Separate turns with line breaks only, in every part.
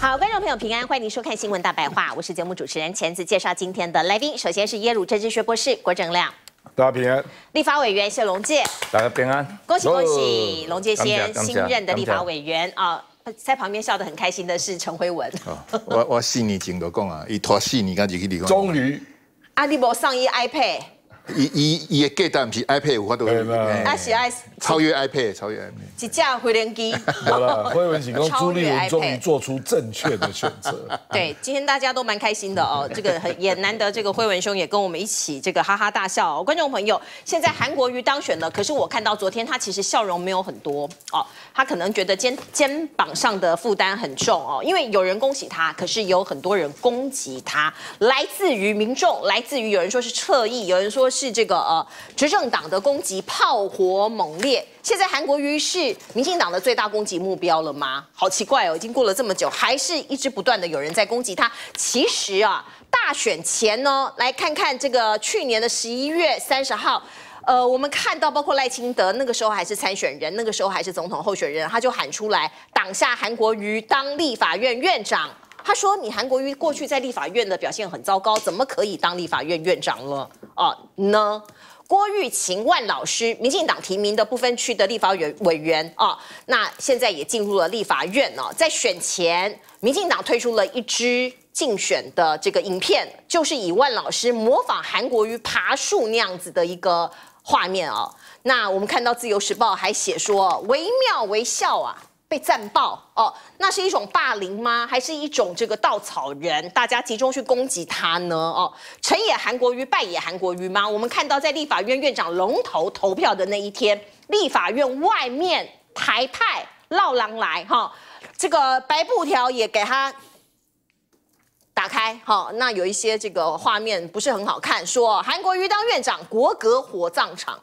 好，观众朋友平安，欢迎您收看《新闻大白话》，我是节目主持人钱子，介绍今天的来宾。首先是耶鲁政治学博士郭正亮，
大家平安，
立法委员谢龙介，
大家平安，
恭喜恭喜，龙介先新任的立法委员啊。在旁边笑得很开心的是陈辉文，
我我四年前就讲啊，伊拖四年才入去立法。
终于，
阿里伯上衣 iPad，
伊伊伊的价值不是 iPad 有法度，
阿喜爱
超越 iPad，超越 iPad。
一架回联机，
好了，辉文请公朱立伦终于做出正确的选择。
对，今天大家都蛮开心的哦，这个很也难得，这个辉文兄也跟我们一起这个哈哈大笑。观众朋友，现在韩国瑜当选了，可是我看到昨天他其实笑容没有很多哦，他可能觉得肩肩膀上的负担很重哦，因为有人恭喜他，可是有很多人攻击他，来自于民众，来自于有人说是侧翼，有人说是这个呃执政党的攻击，炮火猛烈。现在韩国瑜是民进党的最大攻击目标了吗？好奇怪哦，已经过了这么久，还是一直不断的有人在攻击他。其实啊，大选前呢，来看看这个去年的十一月三十号，呃，我们看到包括赖清德那个时候还是参选人，那个时候还是总统候选人，他就喊出来挡下韩国瑜当立法院院长。他说：“你韩国瑜过去在立法院的表现很糟糕，怎么可以当立法院院长了？哦呢？”郭玉琴万老师，民进党提名的不分区的立法委委员啊，那现在也进入了立法院哦。在选前，民进党推出了一支竞选的这个影片，就是以万老师模仿韩国瑜爬树那样子的一个画面哦。那我们看到自由时报还写说，惟妙惟肖啊。被赞爆哦，那是一种霸凌吗？还是一种这个稻草人？大家集中去攻击他呢？哦，成也韩国瑜，败也韩国瑜吗？我们看到在立法院院长龙头投票的那一天，立法院外面台派绕狼来哈，这个白布条也给他打开哈，那有一些这个画面不是很好看，说韩国瑜当院长，国格火葬场。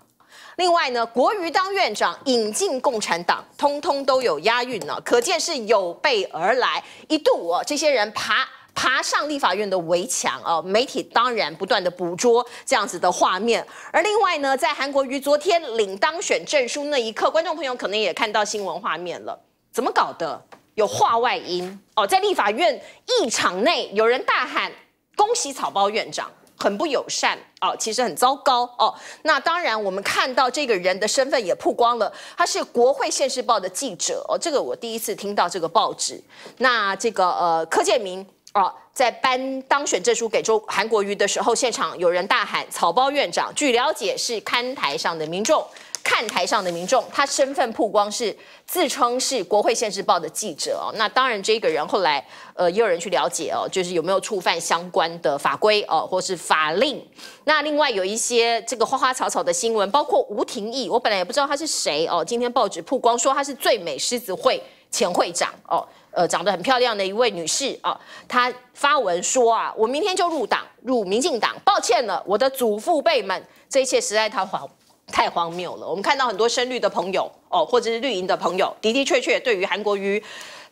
另外呢，国瑜当院长，引进共产党，通通都有押韵呢，可见是有备而来。一度哦，这些人爬爬上立法院的围墙哦，媒体当然不断的捕捉这样子的画面。而另外呢，在韩国瑜昨天领当选证书那一刻，观众朋友可能也看到新闻画面了，怎么搞的？有话外音哦，在立法院议场内，有人大喊恭喜草包院长。很不友善哦，其实很糟糕哦。那当然，我们看到这个人的身份也曝光了，他是国会现世报的记者哦。这个我第一次听到这个报纸。那这个呃，柯建明哦，在颁当选证书给周韩国瑜的时候，现场有人大喊“草包院长”。据了解，是看台上的民众。看台上的民众，他身份曝光是自称是国会现世报的记者哦。那当然，这个人后来呃也有人去了解哦，就是有没有触犯相关的法规哦，或是法令。那另外有一些这个花花草草的新闻，包括吴廷义，我本来也不知道他是谁哦。今天报纸曝光说他是最美狮子会前会长哦，呃，长得很漂亮的一位女士哦。她发文说啊，我明天就入党，入民进党。抱歉了，我的祖父辈们，这一切实在太荒太荒谬了！我们看到很多深绿的朋友哦，或者是绿营的朋友，的的确确对于韩国瑜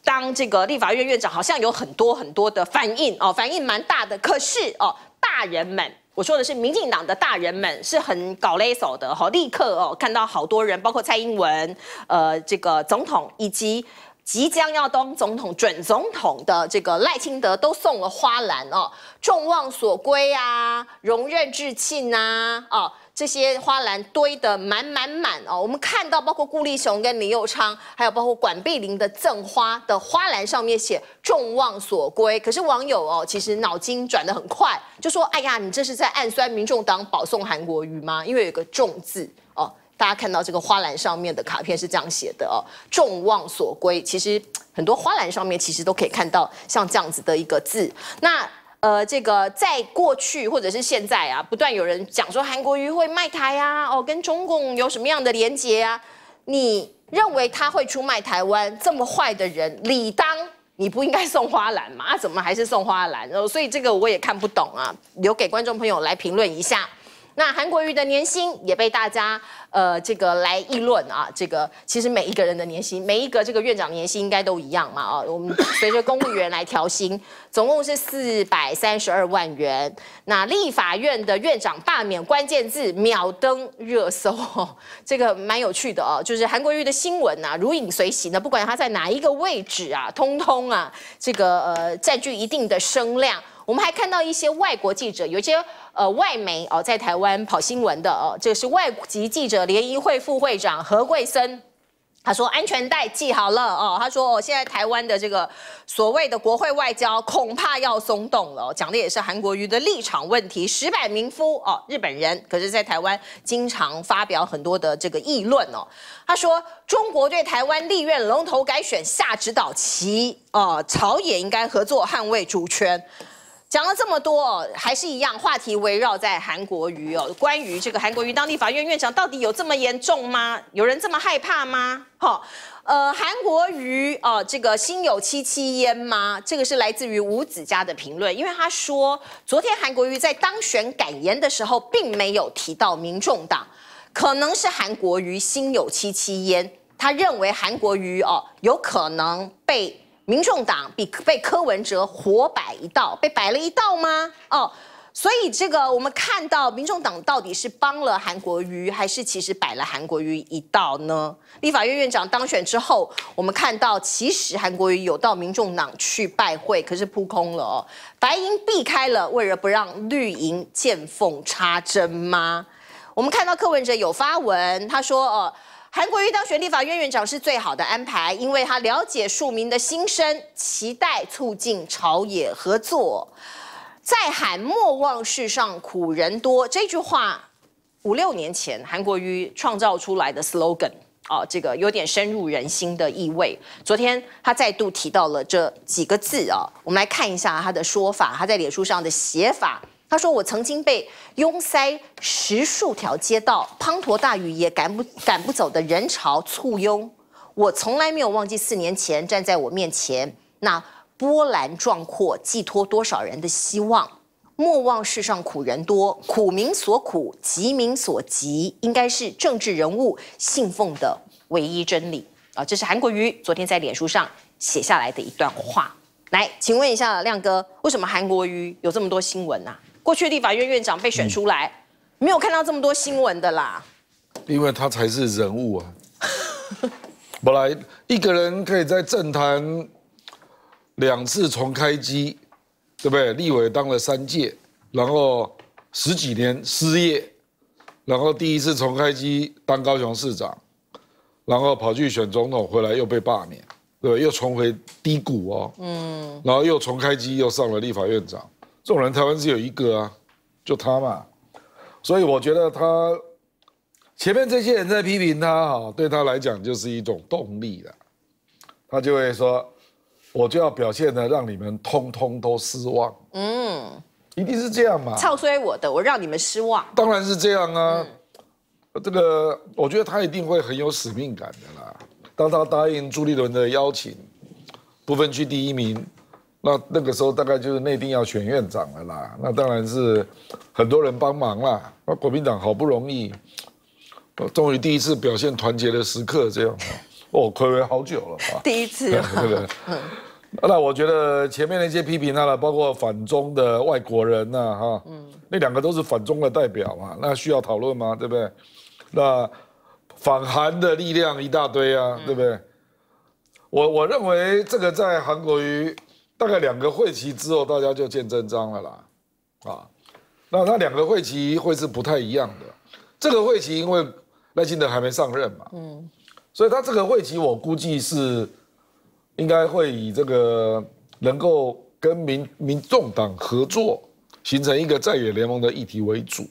当这个立法院院长，好像有很多很多的反应哦，反应蛮大的。可是哦，大人们，我说的是民进党的大人们，是很搞勒索的哈，立刻哦看到好多人，包括蔡英文，呃，这个总统以及即将要当总统准总统的这个赖清德，都送了花篮哦，众望所归啊，荣任至庆啊，哦。这些花篮堆得满满满哦，我们看到包括顾立雄跟林佑昌，还有包括管碧玲的赠花的花篮上面写“众望所归”。可是网友哦，其实脑筋转得很快，就说：“哎呀，你这是在暗酸民众党保送韩国瑜吗？”因为有个“众”字，大家看到这个花篮上面的卡片是这样写的哦，“众望所归”。其实很多花篮上面其实都可以看到像这样子的一个字。那呃，这个在过去或者是现在啊，不断有人讲说韩国瑜会卖台啊，哦，跟中共有什么样的连结啊？你认为他会出卖台湾？这么坏的人，理当你不应该送花篮吗？怎么还是送花篮？然后，所以这个我也看不懂啊，留给观众朋友来评论一下。那韩国瑜的年薪也被大家呃这个来议论啊，这个其实每一个人的年薪，每一个这个院长年薪应该都一样嘛啊，我们随着公务员来调薪，总共是四百三十二万元。那立法院的院长罢免关键字秒登热搜，这个蛮有趣的哦，就是韩国瑜的新闻呐如影随形的，不管他在哪一个位置啊，通通啊这个呃占据一定的声量。我们还看到一些外国记者，有一些呃外媒哦，在台湾跑新闻的哦，这个是外籍记者联谊会副会长何贵森，他说安全带系好了哦，他说哦，现在台湾的这个所谓的国会外交恐怕要松动了，讲的也是韩国瑜的立场问题。石柏民夫哦，日本人，可是在台湾经常发表很多的这个议论哦。他说中国对台湾立院龙头改选下指导棋哦，朝野应该合作捍卫主权。讲了这么多，还是一样话题围绕在韩国瑜哦。关于这个韩国瑜当地法院院长，到底有这么严重吗？有人这么害怕吗？哈，呃，韩国瑜哦，这个心有戚戚焉吗？这个是来自于吴子嘉的评论，因为他说，昨天韩国瑜在当选感言的时候，并没有提到民众党，可能是韩国瑜心有戚戚焉，他认为韩国瑜哦，有可能被。民众党比被柯文哲活摆一道，被摆了一道吗？哦，所以这个我们看到民众党到底是帮了韩国瑜，还是其实摆了韩国瑜一道呢？立法院院长当选之后，我们看到其实韩国瑜有到民众党去拜会，可是扑空了哦，白银避开了，为了不让绿营见缝插针吗？我们看到柯文哲有发文，他说哦。韩国瑜当选立法院院长是最好的安排，因为他了解庶民的心声，期待促进朝野合作。再喊莫忘世上苦人多这句话，五六年前韩国瑜创造出来的 slogan 哦，这个有点深入人心的意味。昨天他再度提到了这几个字啊，我们来看一下他的说法，他在脸书上的写法。他说：“我曾经被拥塞十数条街道，滂沱大雨也赶不赶不走的人潮簇拥。我从来没有忘记四年前站在我面前那波澜壮阔，寄托多少人的希望。莫忘世上苦人多，苦民所苦，急民所急，应该是政治人物信奉的唯一真理啊！这是韩国瑜昨天在脸书上写下来的一段话。来，请问一下亮哥，为什么韩国瑜有这么多新闻呢？”过去立法院院长被选出来，没有看到这么多新闻的啦。
因为他才是人物啊。本来一个人可以在政坛两次重开机，对不对？立委当了三届，然后十几年失业，然后第一次重开机当高雄市长，然后跑去选总统，回来又被罢免，对又重回低谷哦。嗯。然后又重开机，又上了立法院长。这种人台湾只有一个啊，就他嘛，所以我觉得他前面这些人在批评他哈，对他来讲就是一种动力了，他就会说，我就要表现的让你们通通都失望，嗯，一定是这样嘛，
操衰我的，我让你们失望，
当然是这样啊，这个我觉得他一定会很有使命感的啦，当他答应朱立伦的邀请，不分区第一名。那那个时候大概就是内定要选院长了啦，那当然是很多人帮忙啦。那国民党好不容易，终于第一次表现团结的时刻，这样哦，暌违好久了
啊。第一次，
对不对？那我觉得前面那些批评他了，包括反中的外国人呐，哈，嗯，那两个都是反中的代表嘛，那需要讨论吗？对不对？那反韩的力量一大堆啊，对不对？我我认为这个在韩国瑜。大概两个会期之后，大家就见真章了啦，啊，那他两个会期会是不太一样的。这个会期因为赖清德还没上任嘛，嗯，所以他这个会期我估计是应该会以这个能够跟民民众党合作，形成一个在野联盟的议题为主，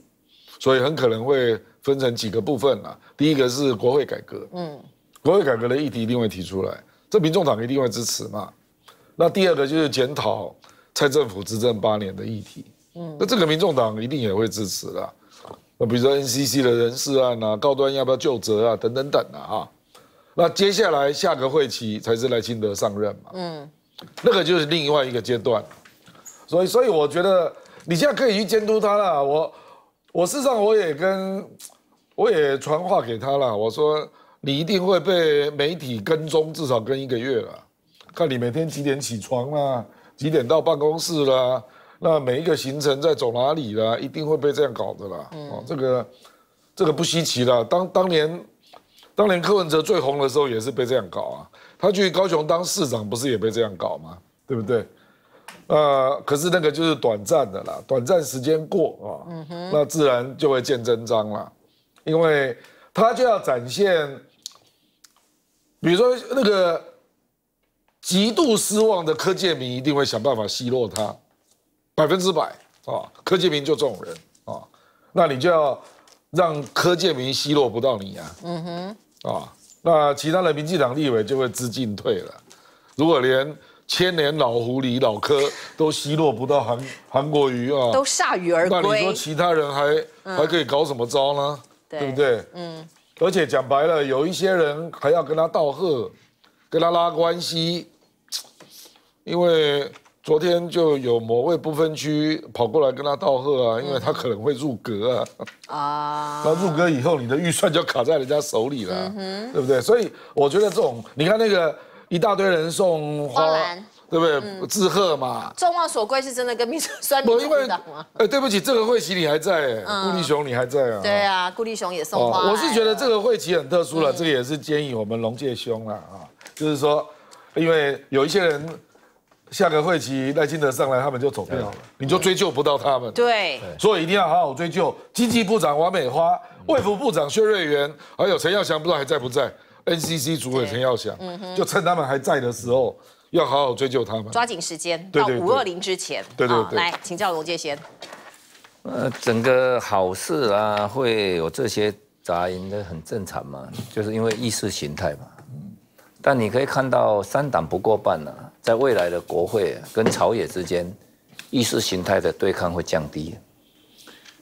所以很可能会分成几个部分啊。第一个是国会改革，嗯，国会改革的议题一定会提出来，这民众党一定会支持嘛。那第二个就是检讨蔡政府执政八年的议题，嗯，那这个民众党一定也会支持的。那比如说 NCC 的人事案啊，高端要不要就责啊，等等等啊，那接下来下个会期才是赖清德上任嘛，嗯，那个就是另外一个阶段。所以，所以我觉得你现在可以去监督他了。我我事实上我也跟我也传话给他了，我说你一定会被媒体跟踪，至少跟一个月了，看你每天几点起床啦，几点到办公室啦，那每一个行程在走哪里啦，一定会被这样搞的啦。哦，这个这个不稀奇了。当当年当年柯文哲最红的时候也是被这样搞啊，他去高雄当市长不是也被这样搞吗？对不对？呃，可是那个就是短暂的啦，短暂时间过啊，那自然就会见真章啦，因为他就要展现，比如说那个极度失望的柯建明一定会想办法奚落他，百分之百啊，柯建明就这种人啊，那你就要让柯建明奚落不到你啊，嗯哼，啊，那其他的民进党立委就会知进退了，如果连。千年老狐狸老柯都奚落不到韩韩国瑜啊，
都铩羽而归。
那你说其他人还还可以搞什么招呢？对不对？嗯。而且讲白了，有一些人还要跟他道贺，跟他拉关系，因为昨天就有某位不分区跑过来跟他道贺啊，因为他可能会入阁啊。啊。那入阁以后，你的预算就卡在人家手里了，对不对？所以我觉得这种，你看那个。一大堆人送花，对不对？致贺嘛。
众望所归是真的跟秘书酸民同党吗？
哎，对不起，这个会期你还在，顾立雄你还在啊？
对啊，顾立雄也送花。
我是觉得这个会期很特殊了，这个也是建议我们龙介兄了啊，就是说，因为有一些人下个会期赖清德上来，他们就走掉了，你就追究不到他们。
对，
所以一定要好好追究。经济部长王美花、卫福部长薛瑞元，还有陈耀祥，不知道还在不在？NCC 主委陈耀祥，就趁他们还在的时候，要好好追究他们，
抓紧时间到五二零之前。
对对对，
来请教罗介先。
呃，整个好事啊，会有这些杂音的很正常嘛，就是因为意识形态嘛。但你可以看到三党不过半了，在未来的国会跟朝野之间，意识形态的对抗会降低，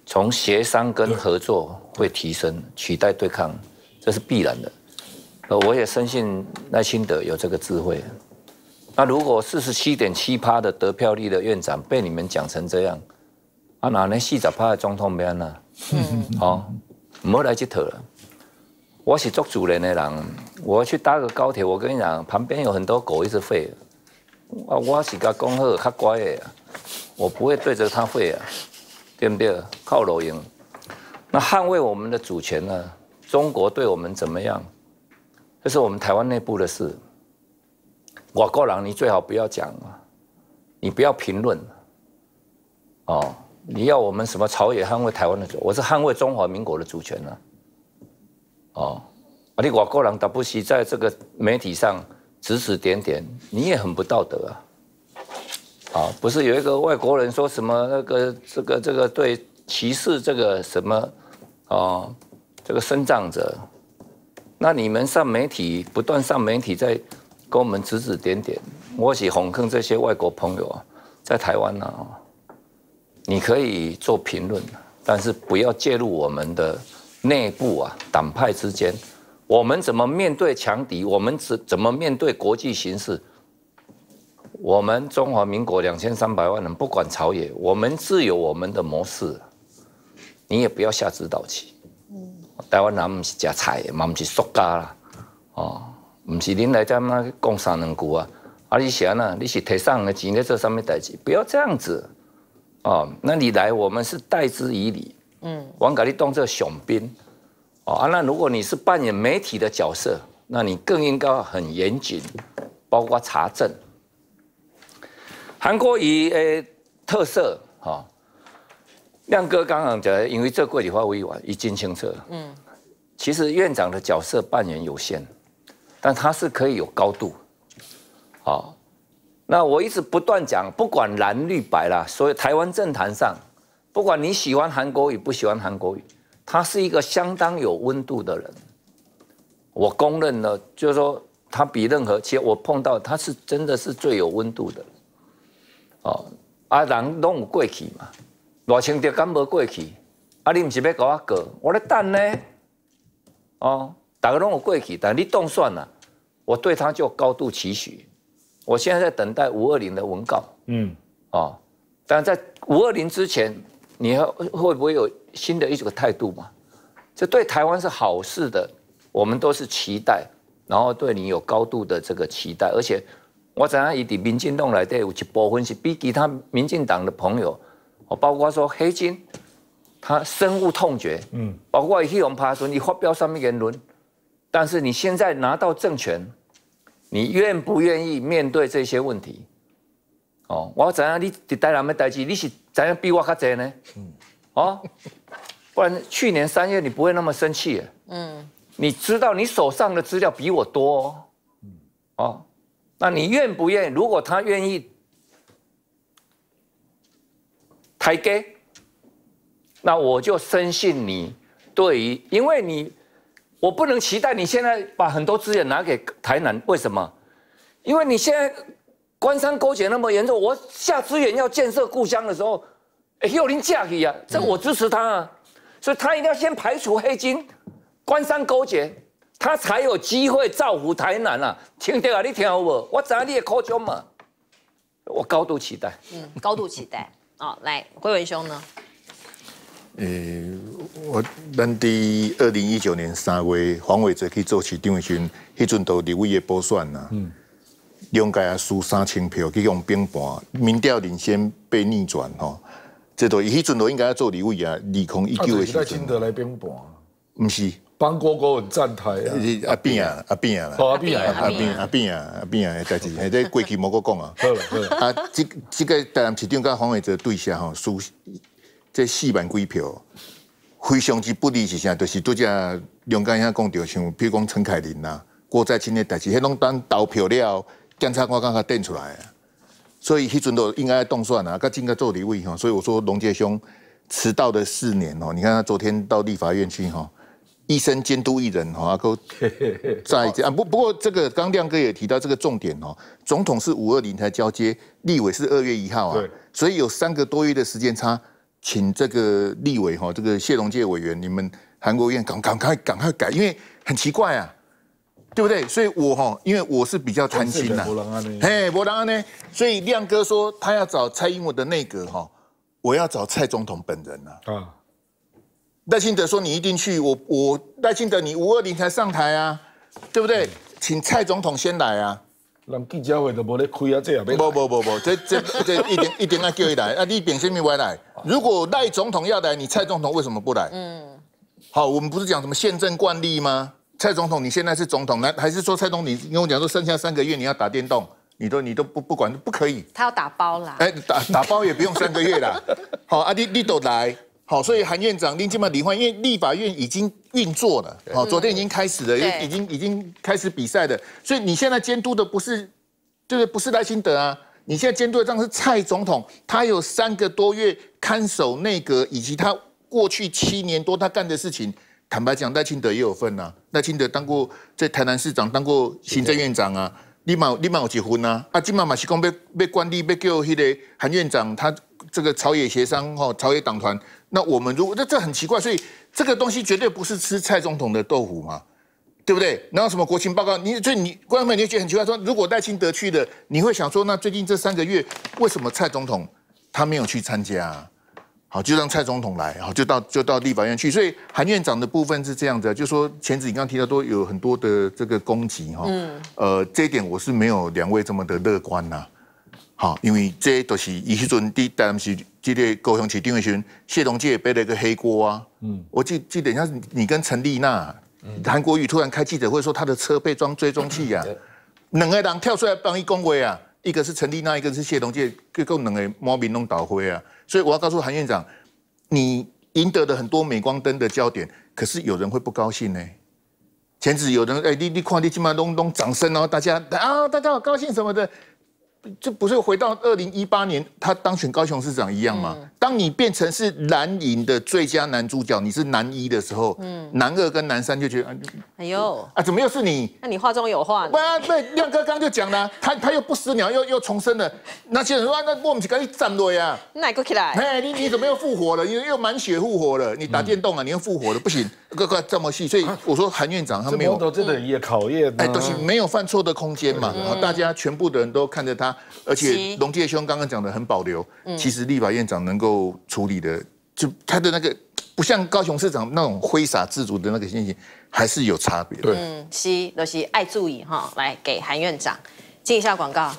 从协商跟合作会提升，取代对抗，这是必然的。呃，我也深信赖清德有这个智慧。那如果四十七点七趴的得票率的院长被你们讲成这样，啊，哪能四十趴的总统变呢？好，唔好来这头了。我是做主人的人，我去搭个高铁，我跟你讲，旁边有很多狗一直吠。啊，我是个恭贺较乖的，我不会对着它吠啊，对不对？靠楼赢。那捍卫我们的主权呢？中国对我们怎么样？这是我们台湾内部的事，我国人你最好不要讲啊，你不要评论，哦，你要我们什么朝野捍卫台湾的主，我是捍卫中华民国的主权呢，哦，啊，你我国人打不惜在这个媒体上指指点点，你也很不道德啊，啊，不是有一个外国人说什么那个这个这个对歧视这个什么啊，这个生长者。那你们上媒体不断上媒体在跟我们指指点点，我起哄坑这些外国朋友啊，在台湾呢，你可以做评论，但是不要介入我们的内部啊，党派之间，我们怎么面对强敌？我们怎怎么面对国际形势？我们中华民国两千三百万人，不管朝野，我们自有我们的模式，你也不要下指导棋。台湾人唔是食菜，嘛唔是塑胶啦，哦，唔是恁来这么讲三两句啊？啊，你想呢？你是提上的钱在做什么代志？不要这样子，哦，那你来，我们是待之以礼，嗯，我给你当做雄兵，哦啊，那如果你是扮演媒体的角色，那你更应该很严谨，包括查证。韩国瑜诶特色，哈。亮哥刚刚讲，因为这过去话委婉，已经清楚。嗯，其实院长的角色扮演有限，但他是可以有高度。好，那我一直不断讲，不管蓝绿白啦，所以台湾政坛上，不管你喜欢韩国语不喜欢韩国语，他是一个相当有温度的人。我公认了，就是说他比任何，其实我碰到他是真的是最有温度的。哦，啊人拢有过去嘛。偌清德敢无过去？啊，你毋是要搞我过？我咧等呢。哦，大家拢有过去，但你动算了，我对他就高度期许。我现在在等待五二零的文告。嗯。哦，但在五二零之前，你要会不会有新的一种态度嘛？这对台湾是好事的，我们都是期待，然后对你有高度的这个期待，而且我怎样以的民进党内底有一部分是比其他民进党的朋友，哦，包括说黑金，他深恶痛绝，嗯，包括希望爬说你发表上面言论，但是你现在拿到政权，你愿不愿意面对这些问题？哦，我知影你伫台南的代志，你是知影比我较济呢，嗯，哦。不然去年三月你不会那么生气，嗯，你知道你手上的资料比我多，哦，哦，那你愿不愿意？如果他愿意抬给，那我就深信你对于，因为你我不能期待你现在把很多资源拿给台南，为什么？因为你现在关山勾结那么严重，我下资源要建设故乡的时候，哎，又林嫁去啊，这我支持他啊。所以他一定要先排除黑金、官商勾结，他才有机会造福台南啊！听到啊，你听好无？我知你的口中嘛，我高度期待。
嗯，高度期待。哦，来，辉文兄呢？
呃，我咱伫二零一九年三月，黄伟哲去做市长的时，迄阵都立委的补选呐，嗯，两届啊输三千票，去用兵盘，民调领先被逆转吼。这都伊迄阵都应该要做李伟啊，二空一九的时阵。
金德来兵盘，
毋是
帮国国很站台啊。
阿扁啊，阿扁啊，
阿扁啊，
阿扁阿扁啊，阿扁啊，代志，还在过去莫个讲啊。
好了好了。
啊，这这个台南市长跟黄伟哲对下吼，输这四万几票，非常之不利是啥？就是拄只梁家遐讲着，像比如讲陈凯琳呐、郭在清的代志，迄拢等投票了，检察官刚刚定出来啊。所以迄阵都应该动算啊，该应该做立委哈。所以我说龙杰兄迟到的四年哦，你看他昨天到立法院去哈，一生监督一人哈，够 在啊不不过这个刚亮哥也提到这个重点哦，总统是五二零才交接，立委是二月一号啊，所以有三个多月的时间差，请这个立委哈，这个谢龙介委员，你们韩国院赶赶快赶快改，因为很奇怪啊。对不对？所以我哈，因为我是比较贪心呐，嘿，博朗呢，所以亮哥说他要找蔡英文的内阁哈，我要找蔡总统本人呐。啊，赖清德说你一定去，我我赖清德你五二零才上台啊，对不对？请蔡总统先来啊。
人记者会都无咧开啊，这也没。
不不不不，这这这一定一定要叫伊来啊！你凭什么歪来？如果赖总统要来，你蔡总统为什么不来？嗯，好，我们不是讲什么宪政惯例吗？蔡总统，你现在是总统，那还是说蔡总统，你跟我讲说剩下三个月你要打电动，你都你都不不管不可以？
他要打包啦。
哎，打打包也不用三个月啦。好，阿你你都来，好，所以韩院长林金嘛离婚，因为立法院已经运作了，好，昨天已经开始了，已经已经开始比赛了，所以你现在监督的不是，就是不是赖清德啊？你现在监督的这样是蔡总统，他有三个多月看守内阁，以及他过去七年多他干的事情。坦白讲，赖清德也有份呐。赖清德当过在台南市长，当过行政院长啊。立马立马有结婚呐。啊，今嘛嘛是讲被被官吏被叫迄个韩院长，他这个朝野协商哈，朝野党团。那我们如果这这很奇怪，所以这个东西绝对不是吃蔡总统的豆腐嘛，对不对？然后什么国情报告，你所以你观众朋友你觉得很奇怪，说如果赖清德去的，你会想说，那最近这三个月为什么蔡总统他没有去参加？好，就让蔡总统来，好，就到就到立法院去。所以韩院长的部分是这样子，就说前子你刚刚提到都有很多的这个攻击哈，嗯，呃，这一点我是没有两位这么的乐观呐。好，因为这都是以前阵第当时这个高雄市长的时，谢龙介背了一个黑锅啊。嗯，我记记得像你跟陈丽娜，韩国瑜突然开记者会说他的车被装追踪器啊，两个人跳出来帮一恭维啊，一个是陈立娜，一个是谢东介，各够两个毛民弄倒灰啊。所以我要告诉韩院长，你赢得了很多镁光灯的焦点，可是有人会不高兴呢。前子有人哎，你你看你起码咚咚掌声哦，大家啊，大家好高兴什么的。这不是回到二零一八年他当选高雄市长一样吗？当你变成是蓝营的最佳男主角，你是男一的时候，嗯，男二跟男三就觉得，哎呦啊，怎么又是你？
那你话中有话。
不啊，对，亮哥刚刚就讲了，他他又不死鸟，又又重生了。那些人说，那我们赶紧站队呀。
哪个起来？
哎，你你怎么又复活了？又又满血复活了？你打电动啊？你又复活了？不行，哥哥这么细，所以我说韩院长他没有
真的也考验，哎，
都是没有犯错的空间嘛。大家全部的人都看着他。而且龙介兄刚刚讲的很保留，其实立法院长能够处理的就他的那个不像高雄市长那种挥洒自如的那个心情，还是有差别。
对，
嗯，是，都是爱注意哈，来给韩院长接一下广告。